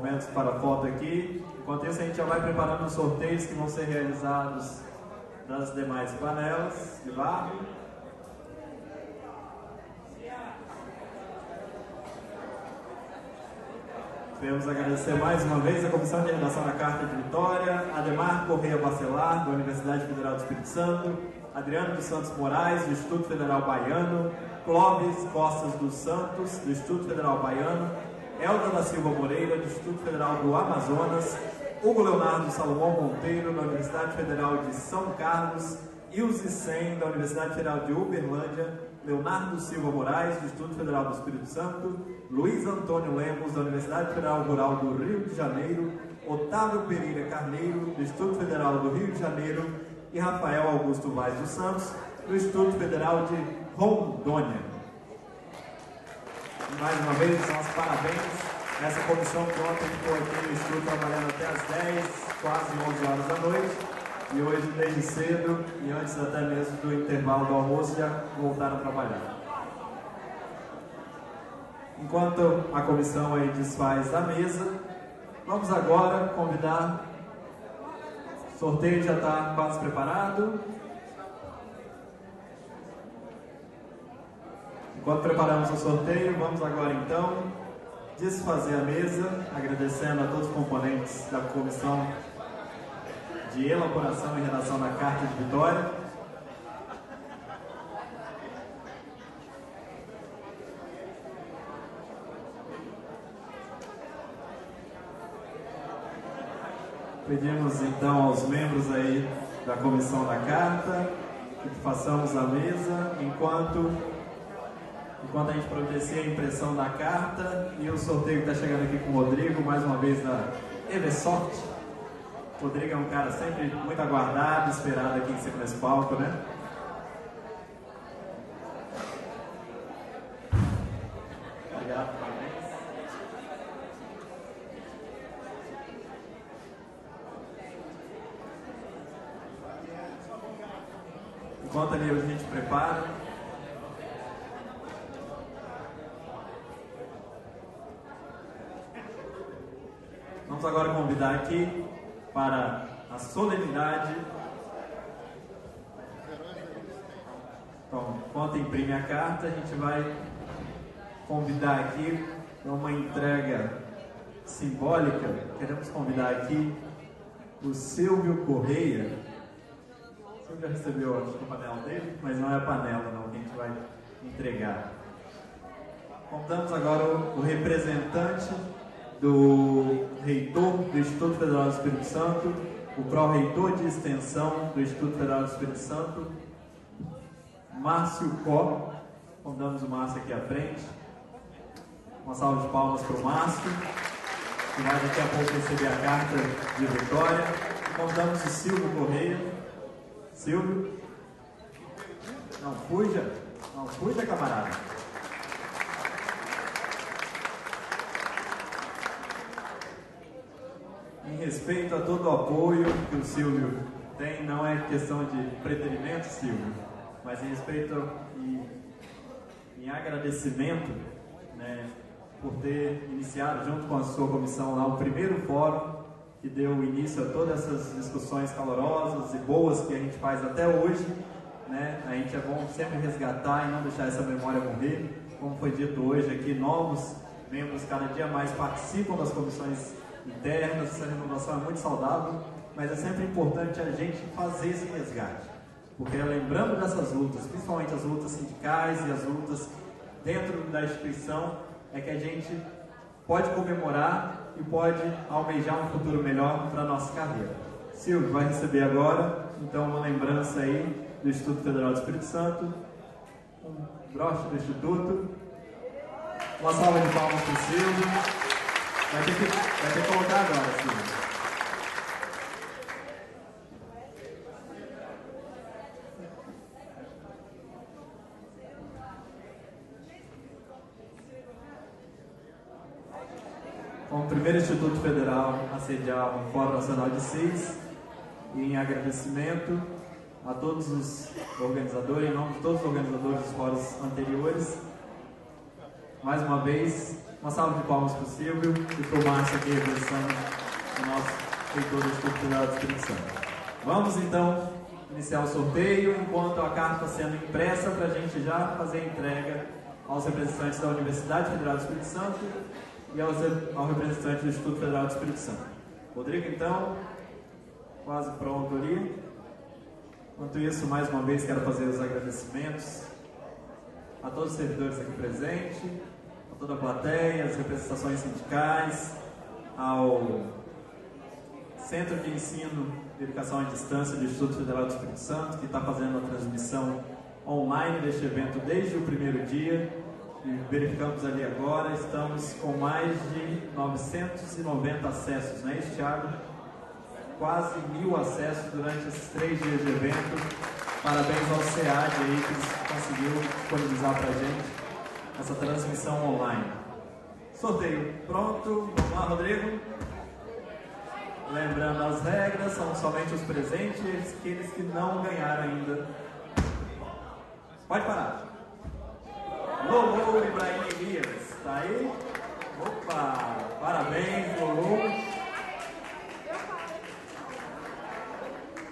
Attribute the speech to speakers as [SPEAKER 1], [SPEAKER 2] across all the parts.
[SPEAKER 1] momentos para foto aqui. Enquanto isso, a gente já vai preparando os sorteios que vão ser realizados das demais panelas de barro. Queremos agradecer mais uma vez a Comissão de Redação da Carta de Vitória, Ademar Correia Bacelar, da Universidade Federal do Espírito Santo, Adriano dos Santos Moraes, do Instituto Federal Baiano, Clóvis Costas dos Santos, do Instituto Federal Baiano, Elda da Silva Moreira, do Instituto Federal do Amazonas, Hugo Leonardo Salomão Monteiro, da Universidade Federal de São Carlos, Ilse Sen, da Universidade Federal de Uberlândia, Leonardo Silva Moraes, do Instituto Federal do Espírito Santo, Luiz Antônio Lemos, da Universidade Federal Rural do Rio de Janeiro, Otávio Pereira Carneiro, do Instituto Federal do Rio de Janeiro, e Rafael Augusto Vaz dos Santos, do Instituto Federal de Rondônia. Mais uma vez, nossos parabéns. Essa comissão que ontem ficou aqui no Instituto trabalhando até as 10, quase 11 horas da noite. E hoje, desde cedo, e antes até mesmo do intervalo do almoço, já voltaram a trabalhar. Enquanto a comissão aí desfaz a mesa, vamos agora convidar. O sorteio já está quase preparado. Enquanto preparamos o sorteio, vamos agora então desfazer a mesa, agradecendo a todos os componentes da comissão de elaboração e redação da Carta de Vitória. Pedimos então aos membros aí da comissão da carta que façamos a mesa enquanto enquanto a gente providencia a impressão da carta e o sorteio que está chegando aqui com o Rodrigo, mais uma vez da Eversoft. O Rodrigo é um cara sempre muito aguardado, esperado aqui em cima desse palco, né? Obrigado. Enquanto ali a gente prepara, Vamos agora convidar aqui para a solenidade. Então, enquanto imprime a carta, a gente vai convidar aqui para uma entrega simbólica. Queremos convidar aqui o Silvio Correia. O Silvio já recebeu acho o panela dele, mas não é a panela não que a gente vai entregar. Convidamos agora o representante do reitor do Instituto Federal do Espírito Santo, o pró-reitor de extensão do Instituto Federal do Espírito Santo, Márcio Có. Convidamos o Márcio aqui à frente. Uma salva de palmas para o Márcio, que vai daqui a pouco receber a carta de vitória. Convidamos o Silvio Correia. Silvio. Não fuja, não fuja, camarada. em respeito a todo o apoio que o Silvio tem, não é questão de preterimento, Silvio, mas em respeito e em agradecimento né, por ter iniciado junto com a sua comissão lá o primeiro fórum que deu início a todas essas discussões calorosas e boas que a gente faz até hoje. Né? A gente é bom sempre resgatar e não deixar essa memória morrer. Como foi dito hoje aqui, novos membros cada dia mais participam das comissões internas, essa renovação é muito saudável, mas é sempre importante a gente fazer esse resgate. Porque lembrando dessas lutas, principalmente as lutas sindicais e as lutas dentro da instituição, é que a gente pode comemorar e pode almejar um futuro melhor para a nossa carreira. Silvio vai receber agora, então, uma lembrança aí do Instituto Federal do Espírito Santo, um broche do Instituto. Uma salva de palmas para o Silvio. Vai ter que, vai ter que agora, sim. Como primeiro Instituto Federal a sediar o Fórum Nacional de CIS, e em agradecimento a todos os organizadores, em nome de todos os organizadores dos fóruns anteriores, mais uma vez, uma salva de palmas para o Silvio e para o Márcio aqui representando o nosso reitor do Instituto Federal do Espírito Santo. Vamos então iniciar o sorteio enquanto a carta está sendo impressa para a gente já fazer a entrega aos representantes da Universidade Federal do Espírito Santo e aos, ao representante do Instituto Federal do Espírito Santo. Rodrigo, então, quase pronto ali. Enquanto isso, mais uma vez quero fazer os agradecimentos a todos os servidores aqui presentes, toda a plateia, as representações sindicais, ao Centro de Ensino de Educação à Distância do Instituto Federal do Espírito Santo, que está fazendo a transmissão online deste evento desde o primeiro dia. E verificamos ali agora, estamos com mais de 990 acessos, não é isso, Thiago? Quase mil acessos durante esses três dias de evento. Parabéns ao SEAD aí que conseguiu disponibilizar para a gente essa transmissão online. Sorteio pronto. Vamos lá, Rodrigo. Lembrando as regras, são somente os presentes aqueles que não ganharam ainda. Pode parar. Lolo Ibrahim Elias, tá aí? Opa, parabéns, Lolo.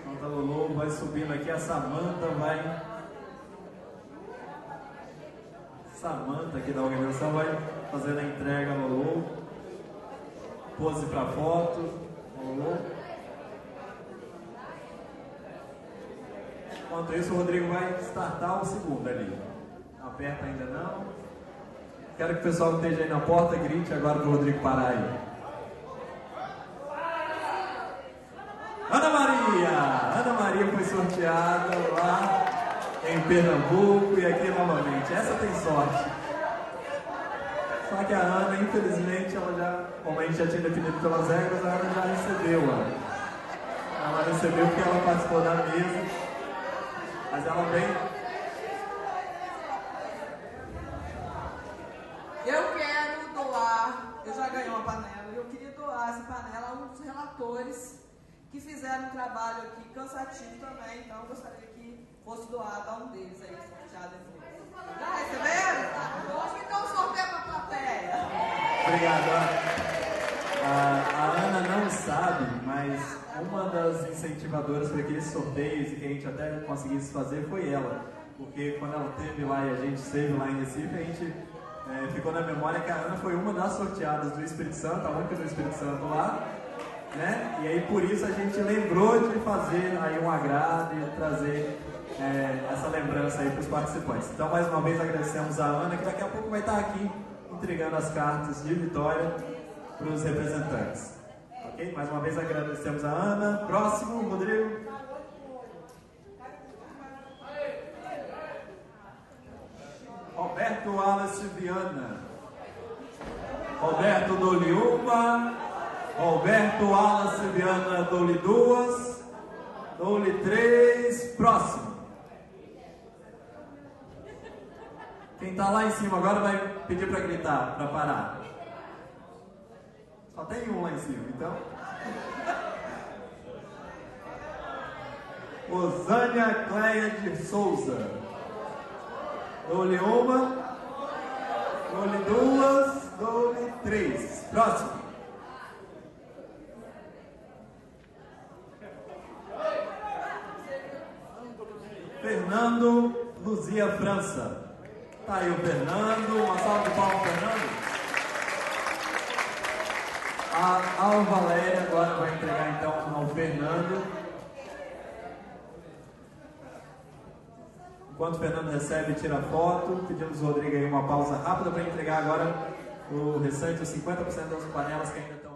[SPEAKER 1] Enquanto a Lulu vai subindo aqui, a Samanta vai. Samanta aqui da organização vai fazendo a entrega, Lulu. Pose para foto, Lulu. Enquanto isso, o Rodrigo vai startar o segundo ali. Aperta ainda não. Quero que o pessoal que esteja aí na porta grite agora para o Rodrigo parar aí. Ana Maria! Ana Maria foi sorteada lá em Pernambuco e aqui novamente. Essa tem sorte. Só que a Ana, infelizmente, ela já, como a gente já tinha definido pelas regras, a Ana já recebeu. Ó. Ela recebeu porque ela participou da mesa. Mas ela vem.
[SPEAKER 2] Eu quero doar, eu já ganhei uma panela, eu queria doar essa panela a um dos relatores que fizeram um trabalho aqui cansativo também, então eu gostaria que fosse doado a um deles aí, sorteado entre eles. Já receberam? Vamos então sorteio para a plateia.
[SPEAKER 1] Obrigado. A, Ana não sabe, mas uma das incentivadoras para aqueles sorteios que a gente até conseguisse fazer foi ela. Porque quando ela teve lá e a gente esteve lá em Recife, a gente é, ficou na memória que a Ana foi uma das sorteadas do Espírito Santo, a única do Espírito Santo lá né? E aí por isso a gente lembrou de fazer aí um agrado e trazer é, essa lembrança aí para os participantes. Então mais uma vez agradecemos a Ana que daqui a pouco vai estar aqui entregando as cartas de vitória para os representantes. Ok? Mais uma vez agradecemos a Ana. Próximo, Rodrigo. Roberto Wallace Viana. Roberto Doliuma. Roberto Wallace Viana, dou-lhe duas. Dou-lhe três. Próximo. Quem está lá em cima agora vai pedir para gritar, para parar. Só tem um lá em cima, então. Osânia Cleia de Souza. Dou-lhe uma. Dou-lhe duas. Dou-lhe três. Próximo. Fernando Luzia França. Tá aí o Fernando, uma salva de palmas, Fernando. A Al Valéria agora vai entregar então ao Fernando. Enquanto o Fernando recebe tira foto, pedimos ao Rodrigo aí uma pausa rápida para entregar agora o restante, os 50% das panelas que ainda estão.